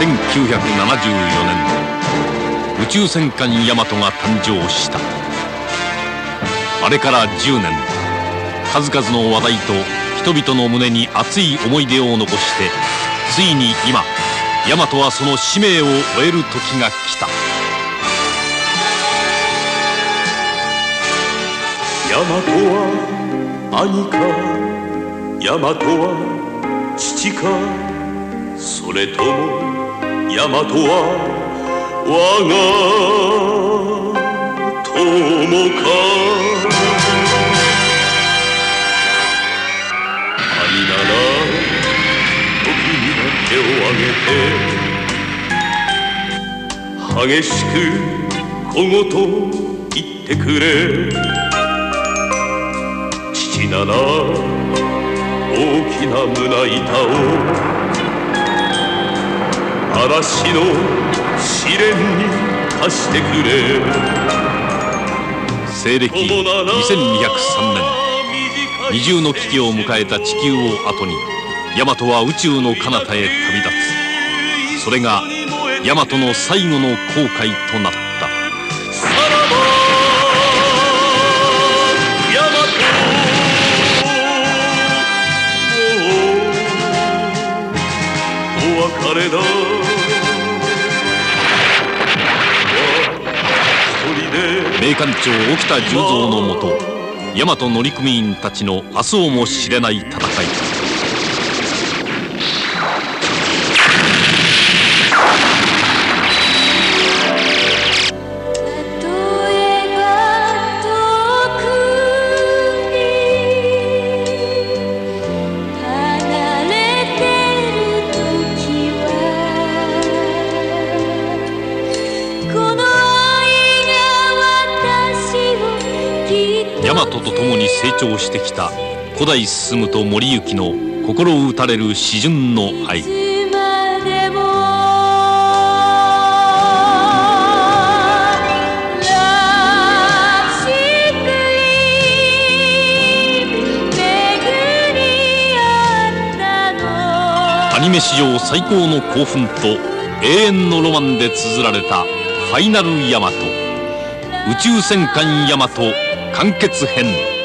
1974年宇宙戦艦ヤマトが誕生した。あれから10年数々の話題と人々の胸に熱い思い出を残してついに今ヤマトはその使命を終える時が来た。ヤマトは兄かヤマトは父かそれともヤマトは我が友か。兄なら時には手を挙げて激しく小言言ってくれ。父なら大きな胸板を嵐の試練に貸してくれ。西暦2203年。二重の危機を迎えた地球を後にヤマトは宇宙の彼方へ旅立つ。それがヤマトの最後の航海となった彼だ。名艦長沖田十三のもと大和乗組員たちの明日をも知れない戦い。と共に成長してきた古代進と森行の心打たれる詩順の愛。アニメ史上最高の興奮と永遠のロマンで綴られた「ファイナルヤマト」宇宙戦艦ヤマト完結編。